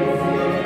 Savior.